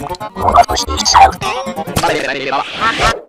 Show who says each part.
Speaker 1: この後していっちゃう。
Speaker 2: バレバレバレ